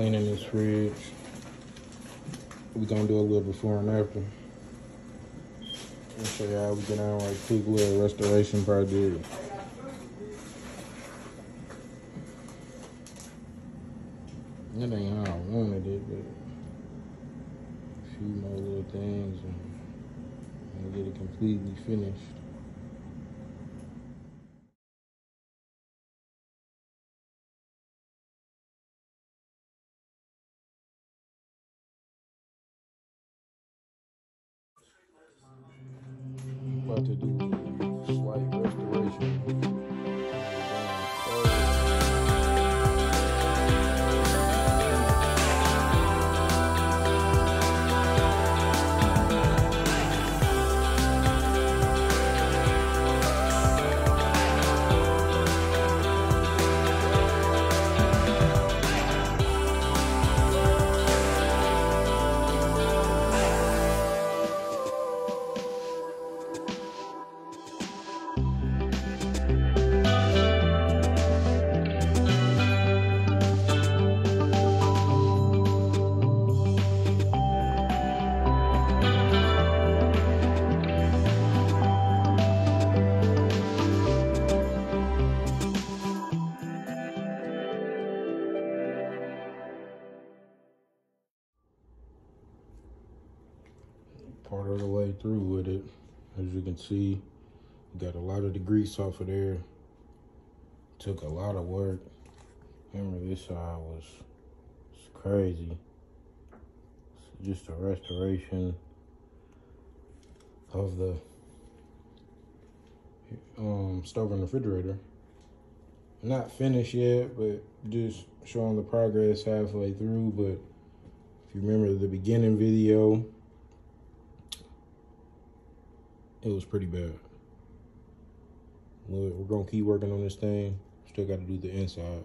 cleaning this fridge. We're gonna do a little before and after. I'll show you how we get on right quick little restoration project. That ain't how I wanted it, but a few more little things and, and get it completely finished. About to do part of the way through with it. As you can see, got a lot of the grease off of there. Took a lot of work. Remember this side was it's crazy. It's just a restoration of the um, stove and refrigerator. Not finished yet, but just showing the progress halfway through. But if you remember the beginning video, it was pretty bad. We're, gonna keep working on this thing. Still got to do the inside.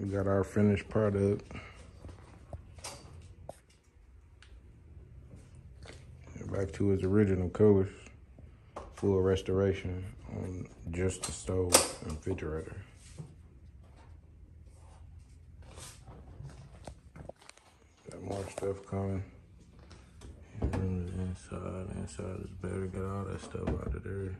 We got our finished product. Back to its original colors. Full restoration on just the stove and refrigerator. Got more stuff coming. Inside, inside is better. Get all that stuff out of there.